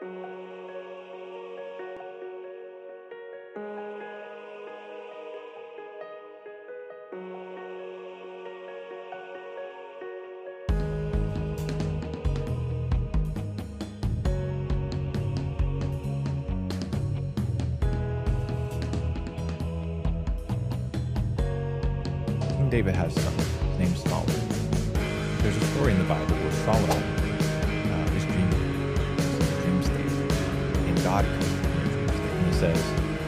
David has a son named Solomon. There's a story in the Bible where Solomon and he says,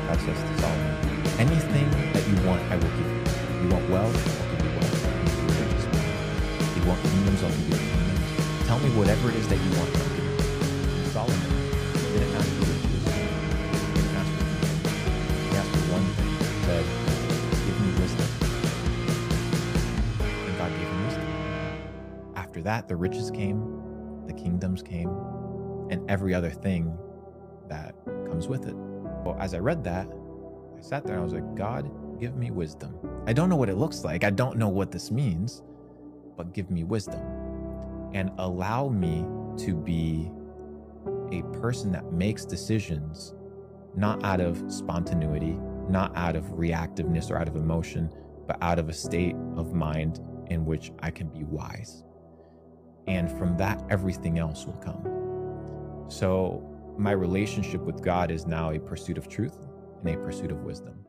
God says to Solomon, anything that you want, I will give you. You want wealth, I'll give you wealth. You want You want kingdoms, I'll give you kingdoms. Tell me whatever it is that you want, I'll give you. And Solomon didn't ask for riches. He didn't ask for. He asked for one thing. He said, give me wisdom. And God gave him wisdom. After that, the riches came, the kingdoms came, and every other thing that comes with it. Well, as I read that, I sat there and I was like, God, give me wisdom. I don't know what it looks like. I don't know what this means, but give me wisdom and allow me to be a person that makes decisions not out of spontaneity, not out of reactiveness or out of emotion, but out of a state of mind in which I can be wise. And from that, everything else will come. So, my relationship with God is now a pursuit of truth and a pursuit of wisdom.